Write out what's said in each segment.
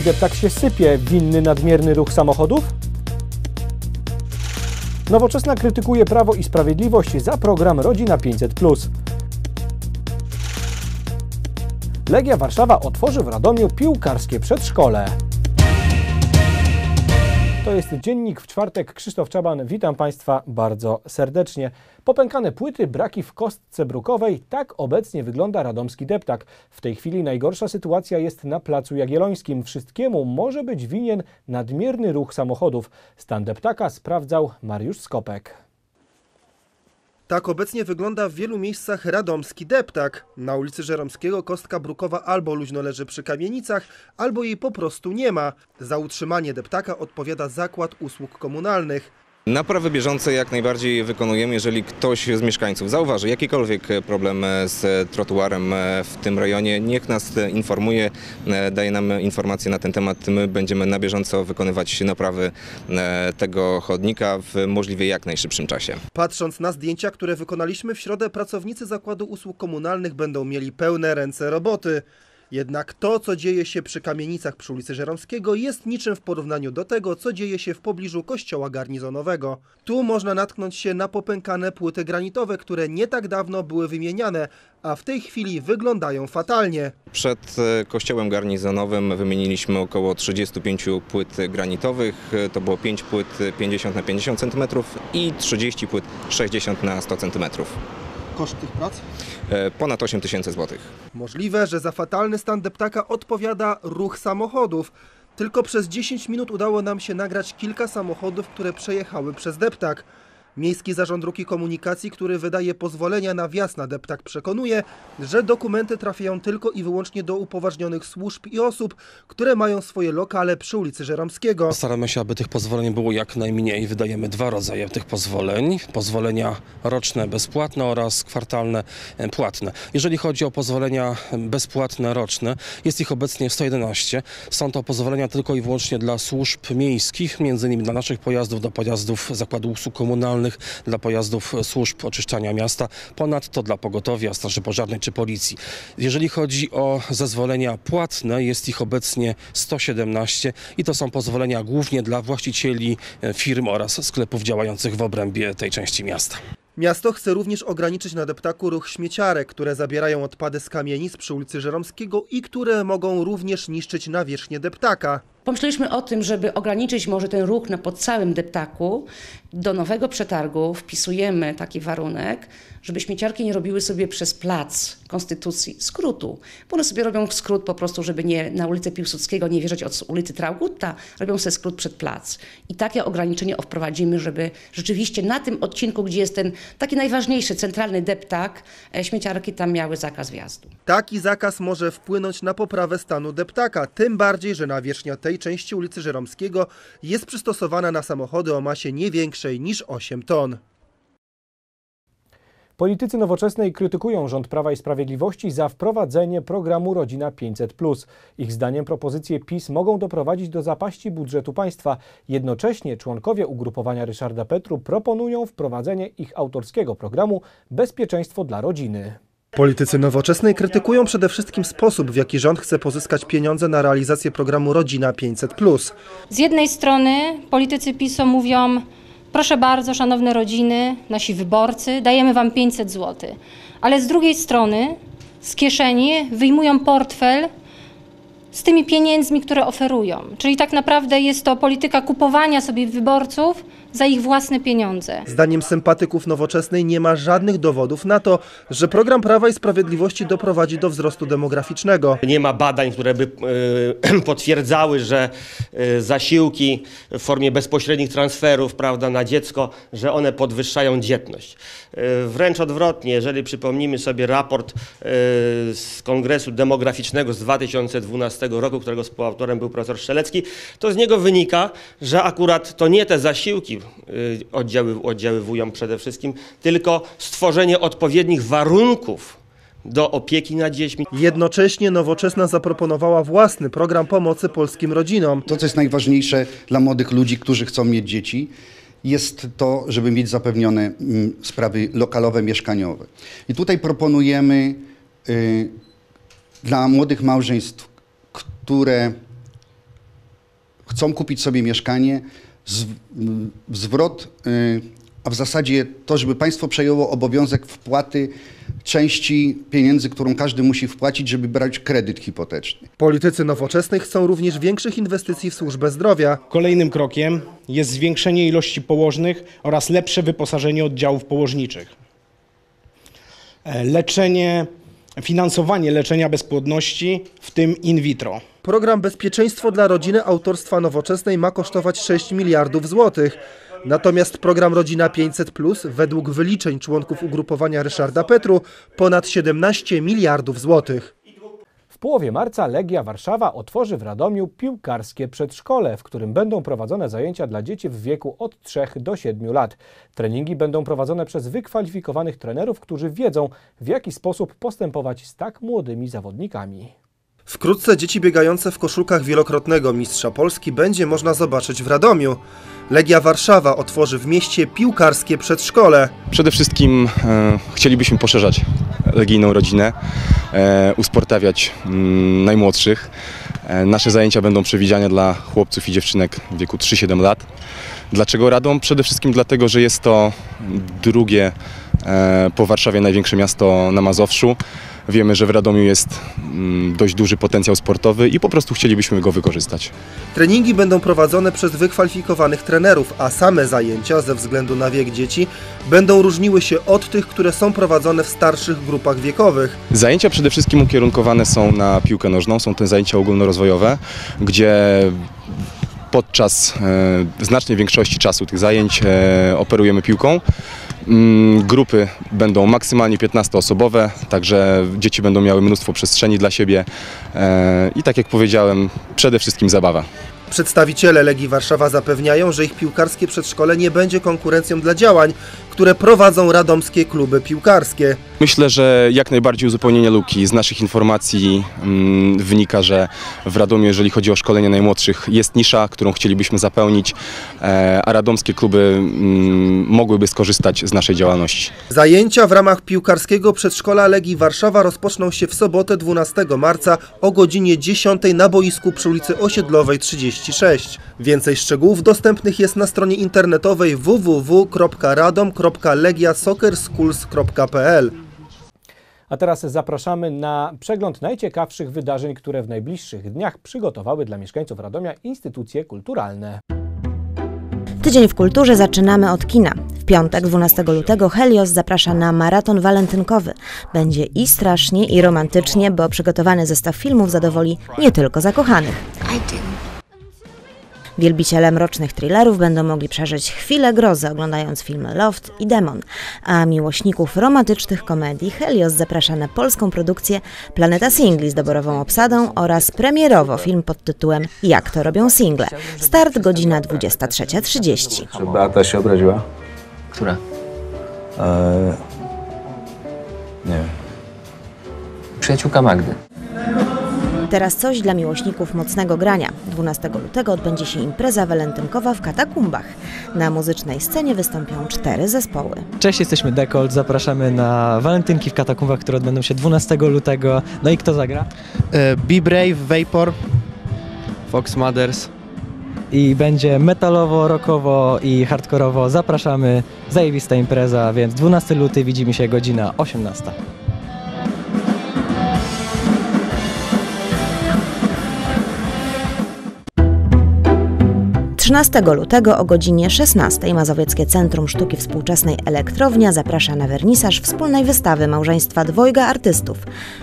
radomski deptak się sypie, winny nadmierny ruch samochodów? Nowoczesna krytykuje Prawo i Sprawiedliwość za program Rodzina 500+. Legia Warszawa otworzy w Radomiu piłkarskie przedszkole. To jest dziennik w czwartek. Krzysztof Czaban, witam Państwa bardzo serdecznie. Popękane płyty, braki w kostce brukowej. Tak obecnie wygląda radomski deptak. W tej chwili najgorsza sytuacja jest na Placu Jagiellońskim. Wszystkiemu może być winien nadmierny ruch samochodów. Stan deptaka sprawdzał Mariusz Skopek. Tak obecnie wygląda w wielu miejscach radomski deptak. Na ulicy Żeromskiego kostka brukowa albo luźno leży przy kamienicach, albo jej po prostu nie ma. Za utrzymanie deptaka odpowiada Zakład Usług Komunalnych. Naprawy bieżące jak najbardziej wykonujemy, jeżeli ktoś z mieszkańców zauważy jakikolwiek problem z trotuarem w tym rejonie, niech nas informuje, daje nam informacje na ten temat. My będziemy na bieżąco wykonywać naprawy tego chodnika w możliwie jak najszybszym czasie. Patrząc na zdjęcia, które wykonaliśmy w środę, pracownicy Zakładu Usług Komunalnych będą mieli pełne ręce roboty. Jednak to, co dzieje się przy kamienicach przy ulicy Żeromskiego jest niczym w porównaniu do tego, co dzieje się w pobliżu kościoła garnizonowego. Tu można natknąć się na popękane płyty granitowe, które nie tak dawno były wymieniane, a w tej chwili wyglądają fatalnie. Przed kościołem garnizonowym wymieniliśmy około 35 płyt granitowych. To było 5 płyt 50 na 50 cm i 30 płyt 60 na 100 cm. Koszt tych prac? Ponad 8 tysięcy złotych. Możliwe, że za fatalny stan deptaka odpowiada ruch samochodów. Tylko przez 10 minut udało nam się nagrać kilka samochodów, które przejechały przez deptak. Miejski Zarząd Dróg i Komunikacji, który wydaje pozwolenia na wjazd na deptak, przekonuje, że dokumenty trafiają tylko i wyłącznie do upoważnionych służb i osób, które mają swoje lokale przy ulicy Żeromskiego. Staramy się, aby tych pozwoleń było jak najmniej. Wydajemy dwa rodzaje tych pozwoleń. Pozwolenia roczne bezpłatne oraz kwartalne płatne. Jeżeli chodzi o pozwolenia bezpłatne roczne, jest ich obecnie 111. Są to pozwolenia tylko i wyłącznie dla służb miejskich, między innymi dla naszych pojazdów, do pojazdów Zakładu Usług Komunalnych, dla pojazdów służb oczyszczania miasta, ponadto dla pogotowia, straży pożarnej czy policji. Jeżeli chodzi o zezwolenia płatne, jest ich obecnie 117 i to są pozwolenia głównie dla właścicieli firm oraz sklepów działających w obrębie tej części miasta. Miasto chce również ograniczyć na deptaku ruch śmieciarek, które zabierają odpady z kamienic przy ulicy Żeromskiego i które mogą również niszczyć nawierzchnię deptaka. Pomyśleliśmy o tym, żeby ograniczyć może ten ruch na pod całym deptaku. Do nowego przetargu wpisujemy taki warunek, żeby śmieciarki nie robiły sobie przez plac Konstytucji skrótu. Bo one sobie robią skrót po prostu, żeby nie na ulicę Piłsudskiego nie wjeżdżać od ulicy Traugutta, robią sobie skrót przed plac. I takie ograniczenie wprowadzimy, żeby rzeczywiście na tym odcinku, gdzie jest ten taki najważniejszy, centralny deptak, śmieciarki tam miały zakaz wjazdu. Taki zakaz może wpłynąć na poprawę stanu deptaka, tym bardziej, że nawierzchnia tej części ulicy Żeromskiego jest przystosowana na samochody o masie nie większej niż 8 ton. Politycy nowoczesnej krytykują rząd Prawa i Sprawiedliwości za wprowadzenie programu Rodzina 500. Ich zdaniem propozycje PiS mogą doprowadzić do zapaści budżetu państwa. Jednocześnie członkowie ugrupowania Ryszarda Petru proponują wprowadzenie ich autorskiego programu Bezpieczeństwo dla rodziny. Politycy nowoczesnej krytykują przede wszystkim sposób, w jaki rząd chce pozyskać pieniądze na realizację programu Rodzina 500. Z jednej strony politycy PiSu mówią, proszę bardzo, szanowne rodziny, nasi wyborcy, dajemy wam 500 zł. Ale z drugiej strony z kieszeni wyjmują portfel z tymi pieniędzmi, które oferują. Czyli tak naprawdę jest to polityka kupowania sobie wyborców za ich własne pieniądze. Zdaniem sympatyków nowoczesnej nie ma żadnych dowodów na to, że program Prawa i Sprawiedliwości doprowadzi do wzrostu demograficznego. Nie ma badań, które by e, potwierdzały, że e, zasiłki w formie bezpośrednich transferów prawda, na dziecko, że one podwyższają dzietność. E, wręcz odwrotnie, jeżeli przypomnimy sobie raport z Kongresu Demograficznego z 2012 roku, którego współautorem był profesor Strzelecki, to z niego wynika, że akurat to nie te zasiłki oddziały, oddziaływują przede wszystkim, tylko stworzenie odpowiednich warunków do opieki nad dziećmi. Jednocześnie Nowoczesna zaproponowała własny program pomocy polskim rodzinom. To, co jest najważniejsze dla młodych ludzi, którzy chcą mieć dzieci, jest to, żeby mieć zapewnione mm, sprawy lokalowe, mieszkaniowe. I tutaj proponujemy y, dla młodych małżeństw, które chcą kupić sobie mieszkanie, zwrot, y, a w zasadzie to, żeby państwo przejęło obowiązek wpłaty części pieniędzy, którą każdy musi wpłacić, żeby brać kredyt hipoteczny. Politycy nowoczesnych chcą również większych inwestycji w służbę zdrowia. Kolejnym krokiem jest zwiększenie ilości położnych oraz lepsze wyposażenie oddziałów położniczych. E, leczenie, finansowanie leczenia bezpłodności, w tym in vitro. Program Bezpieczeństwo dla Rodziny autorstwa nowoczesnej ma kosztować 6 miliardów złotych. Natomiast program Rodzina 500 Plus według wyliczeń członków ugrupowania Ryszarda Petru ponad 17 miliardów złotych. Połowie marca Legia Warszawa otworzy w Radomiu piłkarskie przedszkole, w którym będą prowadzone zajęcia dla dzieci w wieku od 3 do 7 lat. Treningi będą prowadzone przez wykwalifikowanych trenerów, którzy wiedzą, w jaki sposób postępować z tak młodymi zawodnikami. Wkrótce dzieci biegające w koszulkach wielokrotnego mistrza Polski będzie można zobaczyć w Radomiu. Legia Warszawa otworzy w mieście piłkarskie przedszkole. Przede wszystkim e, chcielibyśmy poszerzać legijną rodzinę, usportawiać mm, najmłodszych. E, nasze zajęcia będą przewidziane dla chłopców i dziewczynek w wieku 3-7 lat. Dlaczego Radom? Przede wszystkim dlatego, że jest to drugie e, po Warszawie największe miasto na Mazowszu. Wiemy, że w Radomiu jest mm, dość duży potencjał sportowy i po prostu chcielibyśmy go wykorzystać. Treningi będą prowadzone przez wykwalifikowanych trenerów, a same zajęcia ze względu na wiek dzieci będą różniły się od tych, które są prowadzone w starszych grupach wiekowych. Zajęcia przede wszystkim ukierunkowane są na piłkę nożną, są to zajęcia ogólnorozwojowe, gdzie podczas e, znacznej większości czasu tych zajęć e, operujemy piłką. Mm, grupy będą maksymalnie 15-osobowe, także dzieci będą miały mnóstwo przestrzeni dla siebie e, i tak jak powiedziałem, przede wszystkim zabawa. Przedstawiciele Legii Warszawa zapewniają, że ich piłkarskie przedszkole nie będzie konkurencją dla działań, które prowadzą radomskie kluby piłkarskie. Myślę, że jak najbardziej uzupełnienie luki. Z naszych informacji mm, wynika, że w Radomiu, jeżeli chodzi o szkolenie najmłodszych, jest nisza, którą chcielibyśmy zapełnić, e, a radomskie kluby mm, mogłyby skorzystać z naszej działalności. Zajęcia w ramach piłkarskiego przedszkola Legii Warszawa rozpoczną się w sobotę 12 marca o godzinie 10 na boisku przy ulicy Osiedlowej 36. Więcej szczegółów dostępnych jest na stronie internetowej www.radom.legiasoccerschools.pl. A teraz zapraszamy na przegląd najciekawszych wydarzeń, które w najbliższych dniach przygotowały dla mieszkańców Radomia instytucje kulturalne. Tydzień w kulturze zaczynamy od kina. W piątek 12 lutego Helios zaprasza na maraton walentynkowy. Będzie i strasznie, i romantycznie, bo przygotowany zestaw filmów zadowoli nie tylko zakochanych. Wielbiciele mrocznych thrillerów będą mogli przeżyć chwilę grozy oglądając filmy Loft i Demon, a miłośników romantycznych komedii Helios zaprasza na polską produkcję Planeta Singli z doborową obsadą oraz premierowo film pod tytułem Jak to robią single. Start godzina 23.30. Czy Beata się obraziła? Która? Eee, nie. Przyjaciółka Magdy. Teraz coś dla miłośników mocnego grania. 12 lutego odbędzie się impreza walentynkowa w Katakumbach. Na muzycznej scenie wystąpią cztery zespoły. Cześć, jesteśmy Decolt. Zapraszamy na walentynki w Katakumbach, które odbędą się 12 lutego. No i kto zagra? E, Be Brave, Vapor, Fox Mothers. I będzie metalowo, rockowo i hardkorowo. Zapraszamy. Zajebista impreza, więc 12 luty widzimy się godzina 18. 13 lutego o godzinie 16 Mazowieckie Centrum Sztuki Współczesnej Elektrownia zaprasza na wernisaż wspólnej wystawy małżeństwa dwojga artystów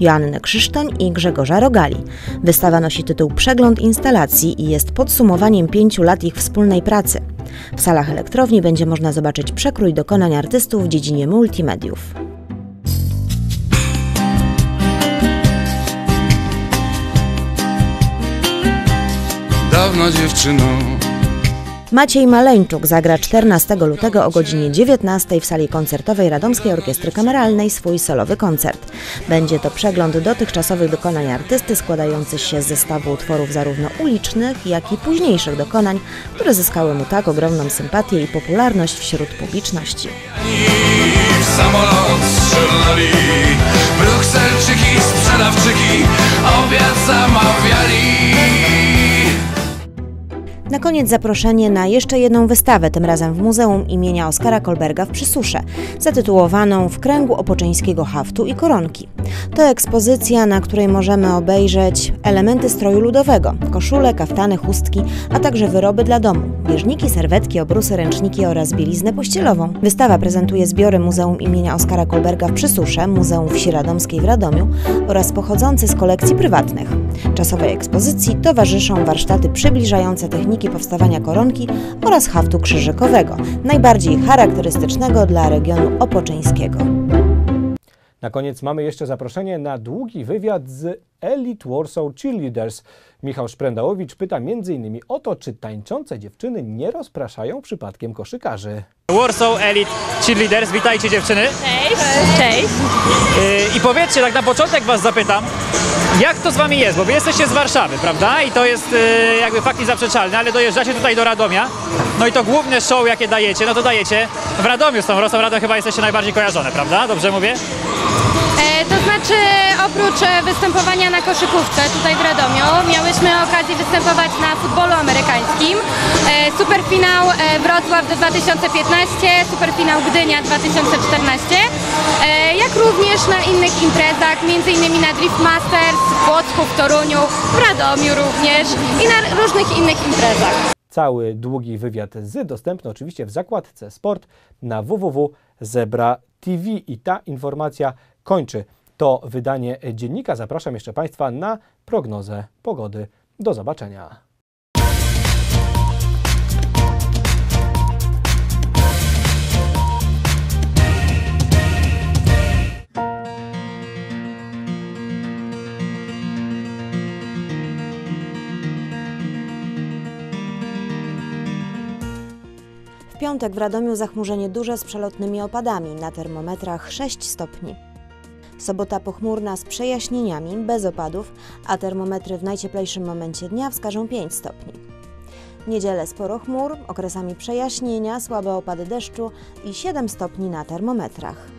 Joanny Krzysztoń i Grzegorza Rogali. Wystawa nosi tytuł Przegląd instalacji i jest podsumowaniem pięciu lat ich wspólnej pracy. W salach elektrowni będzie można zobaczyć przekrój dokonań artystów w dziedzinie multimediów. Dawna dziewczyną Maciej Maleńczuk zagra 14 lutego o godzinie 19 w sali koncertowej Radomskiej Orkiestry Kameralnej swój solowy koncert. Będzie to przegląd dotychczasowych dokonań artysty składający się z zestawu utworów zarówno ulicznych, jak i późniejszych dokonań, które zyskały mu tak ogromną sympatię i popularność wśród publiczności. Samolot Brukselczyki, sprzedawczyki, obiad zamawiali. Na koniec zaproszenie na jeszcze jedną wystawę, tym razem w Muzeum imienia Oskara Kolberga w Przysusze, zatytułowaną W kręgu opoczyńskiego haftu i koronki. To ekspozycja, na której możemy obejrzeć elementy stroju ludowego, koszule, kaftany, chustki, a także wyroby dla domu, bieżniki, serwetki, obrusy, ręczniki oraz bieliznę pościelową. Wystawa prezentuje zbiory Muzeum imienia Oskara Kolberga w Przysusze, Muzeum Wsi Radomskiej w Radomiu oraz pochodzące z kolekcji prywatnych. Czasowej ekspozycji towarzyszą warsztaty przybliżające techniki powstawania koronki oraz haftu krzyżykowego, najbardziej charakterystycznego dla regionu opoczyńskiego. Na koniec mamy jeszcze zaproszenie na długi wywiad z Elite Warsaw Cheerleaders. Michał Szprendałowicz pyta m.in. o to, czy tańczące dziewczyny nie rozpraszają przypadkiem koszykarzy. Warsaw Elite Cheerleaders, witajcie dziewczyny. Cześć. Cześć. Yy, I powiedzcie, tak na początek was zapytam, jak to z wami jest, bo wy jesteście z Warszawy, prawda? I to jest yy, jakby fakt niezaprzeczalny, ale dojeżdżacie tutaj do Radomia, no i to główne show jakie dajecie, no to dajecie w Radomiu z tą Warsaw Radom chyba jesteście najbardziej kojarzone, prawda? Dobrze mówię? E, to znaczy oprócz e, występowania na koszykówce tutaj w Radomiu miałyśmy okazję występować na futbolu amerykańskim. E, superfinał e, Wrocław 2015, superfinał Gdynia 2014, e, jak również na innych imprezach, m.in. na Drift Masters w Płocku, w Toruniu, w Radomiu również i na różnych innych imprezach. Cały długi wywiad z dostępny oczywiście w zakładce Sport na www.zebra TV i ta informacja kończy to wydanie dziennika. Zapraszam jeszcze Państwa na prognozę pogody. Do zobaczenia. W piątek w Radomiu zachmurzenie duże z przelotnymi opadami, na termometrach 6 stopni. Sobota pochmurna z przejaśnieniami, bez opadów, a termometry w najcieplejszym momencie dnia wskażą 5 stopni. Niedzielę sporo chmur, okresami przejaśnienia, słabe opady deszczu i 7 stopni na termometrach.